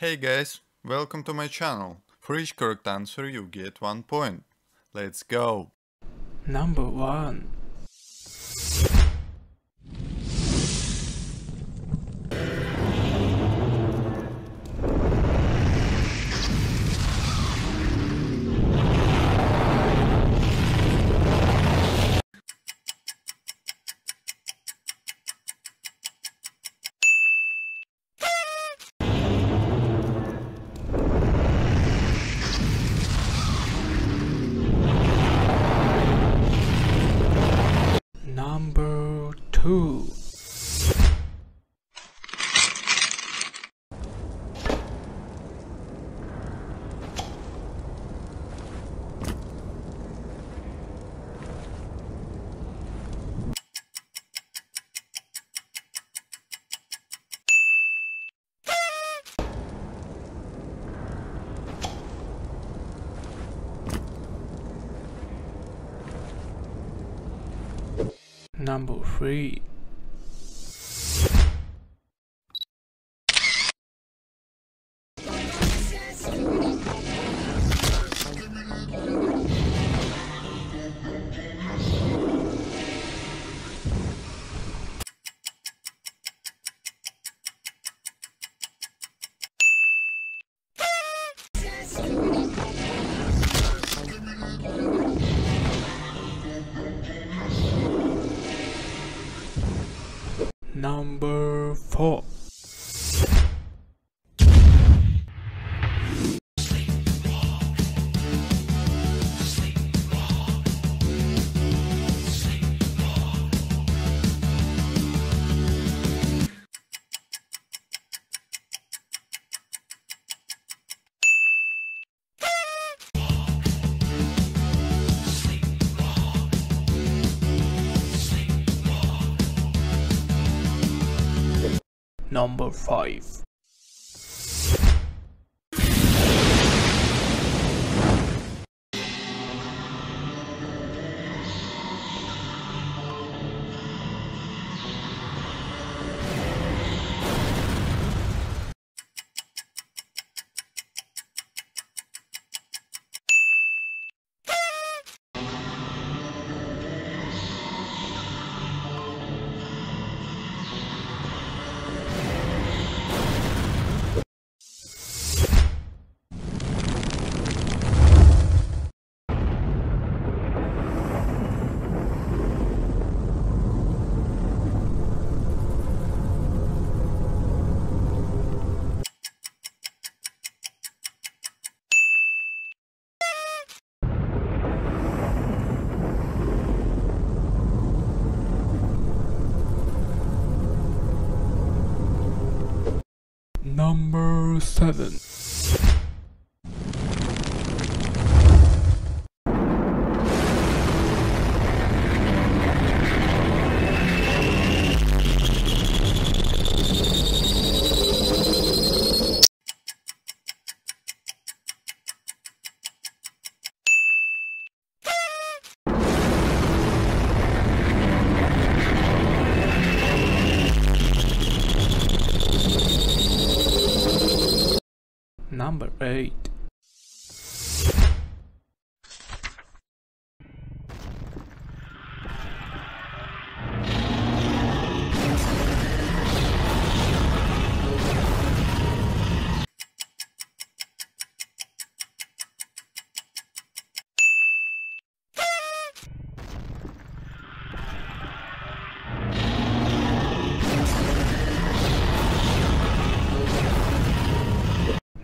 Hey guys, welcome to my channel. For each correct answer you get one point. Let's go! Number 1 Number Number 3 Number 4 Number 5 Number 7 Number 8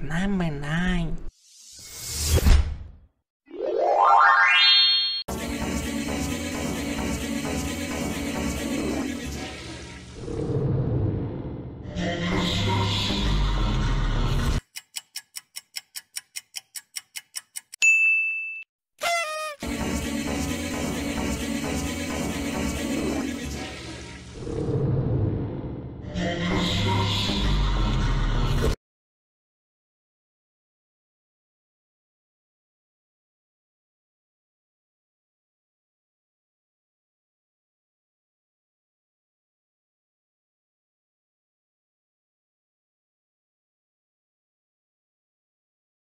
Number 9